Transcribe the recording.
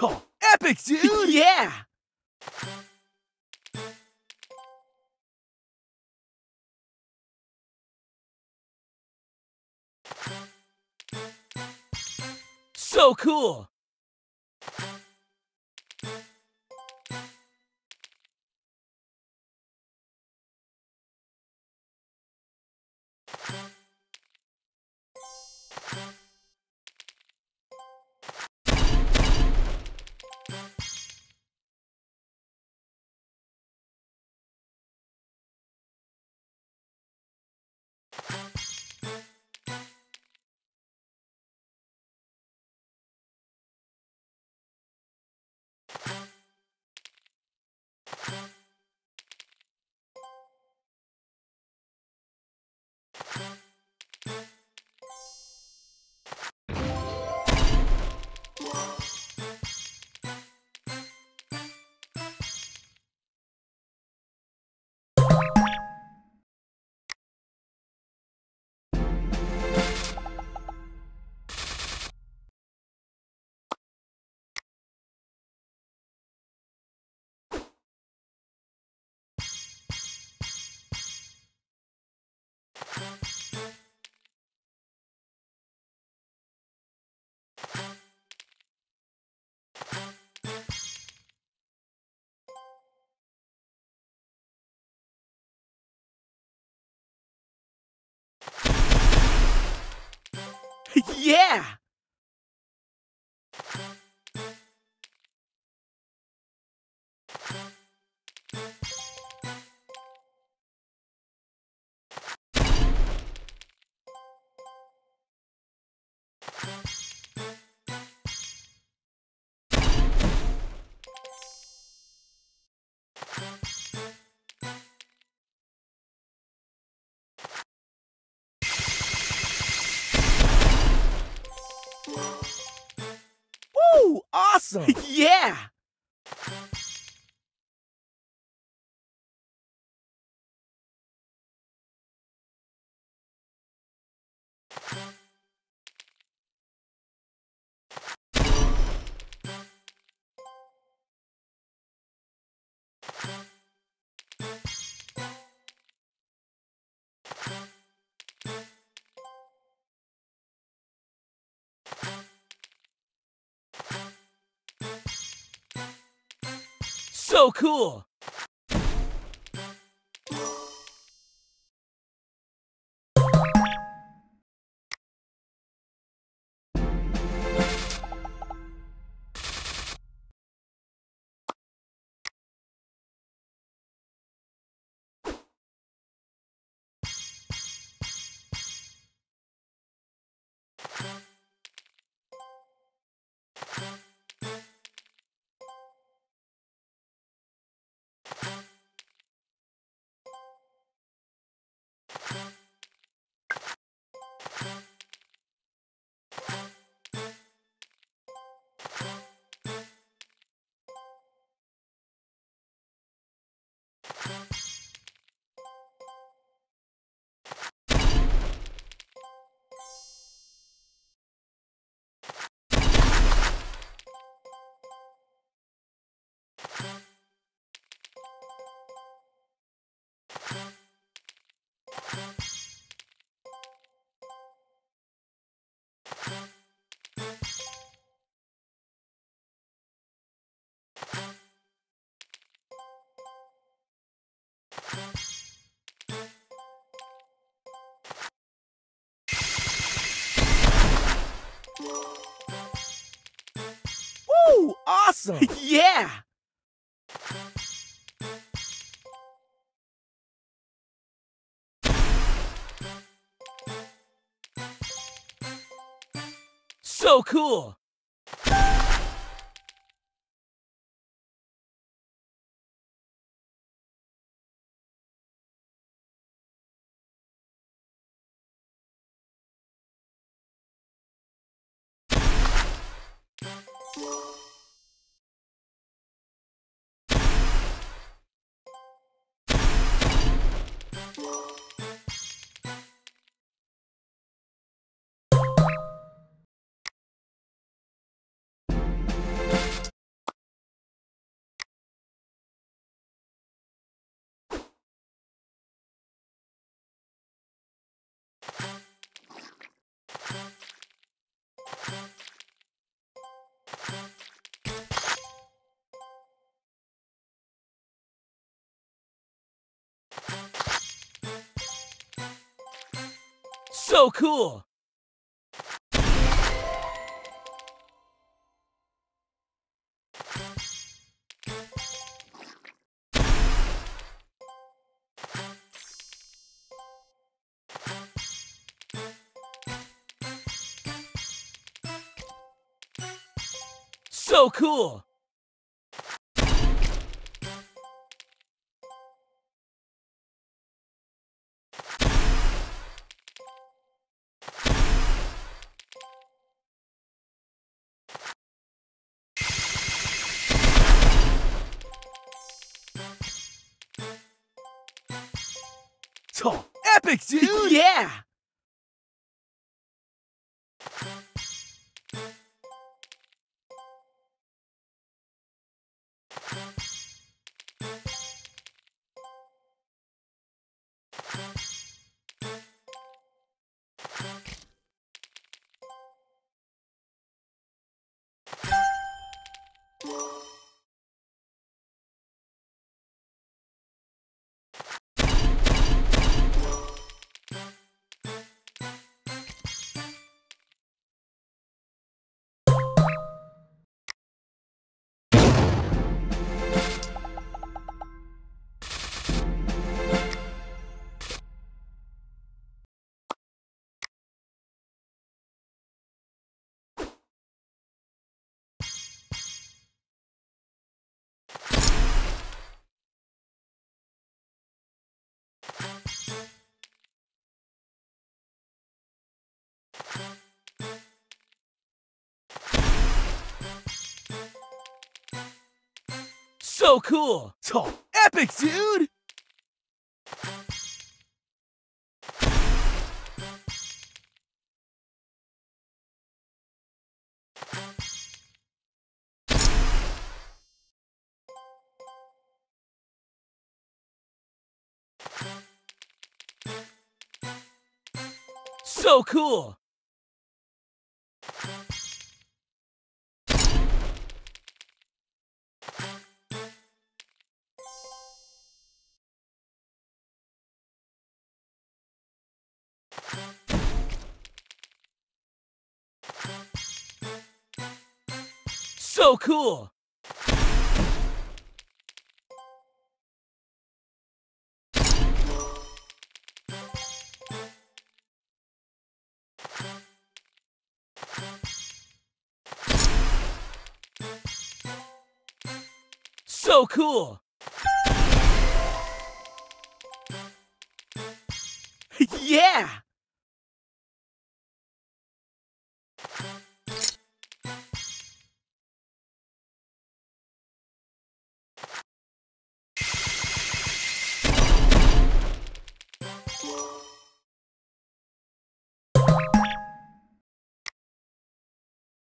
Epic, dude! yeah! So cool! yeah! Awesome! yeah! So cool! Woo! Awesome! yeah! So cool! So cool. So cool. Oh, epic, dude! yeah. So cool. Oh, epic, dude! So cool. so cool! So cool! yeah!